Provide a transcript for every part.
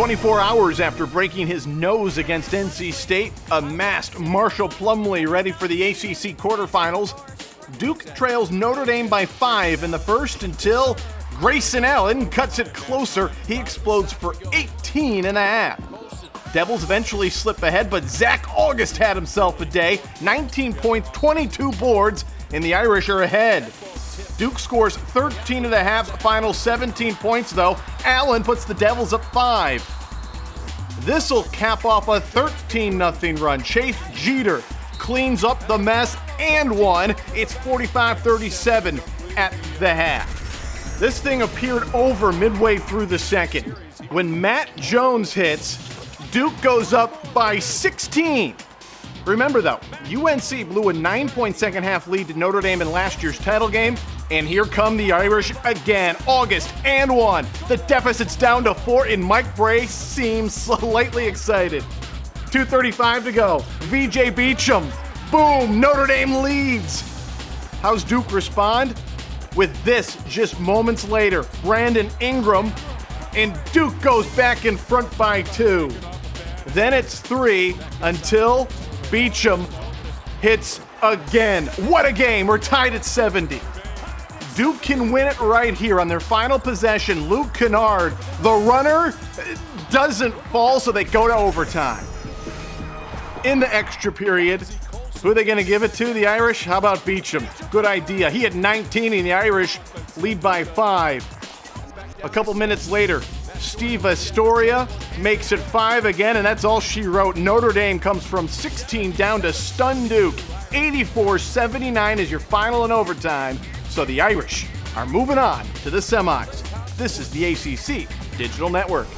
24 hours after breaking his nose against NC State, a masked Marshall Plumlee ready for the ACC quarterfinals. Duke trails Notre Dame by five in the first until Grayson Allen cuts it closer. He explodes for 18 and a half. Devils eventually slip ahead, but Zach Auguste had himself a day. 19 points, 22 boards, and the Irish are ahead. Duke scores 13 and a half, final 17 points though. Allen puts the Devils up five. This'll cap off a 13 0 run. Chase Jeter cleans up the mess and one. It's 45 37 at the half. This thing appeared over midway through the second. When Matt Jones hits, Duke goes up by 16. Remember though, UNC blew a nine point second half lead to Notre Dame in last year's title game, and here come the Irish again. Auguste and one. The deficit's down to four, and Mike Brey seems slightly excited. 2.35 to go. VJ Beachem. Boom, Notre Dame leads. How's Duke respond? With this just moments later, Brandon Ingram, and Duke goes back in front by two. Then it's three until Beachem hits again. What a game! We're tied at 70. Duke can win it right here on their final possession. Luke Kennard, the runner, doesn't fall, so they go to overtime. In the extra period, who are they going to give it to? The Irish? How about Beachem? Good idea. He had 19, and the Irish lead by five. A couple minutes later, Steve Vasturia makes it five again, and that's all she wrote. Notre Dame comes from 16 down to stun Duke. 84 79 is your final in overtime. So the Irish are moving on to the semis. This is the ACC Digital Network.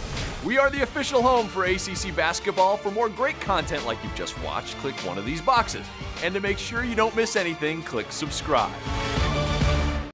We are the official home for ACC basketball. For more great content like you've just watched, click one of these boxes. And to make sure you don't miss anything, click subscribe.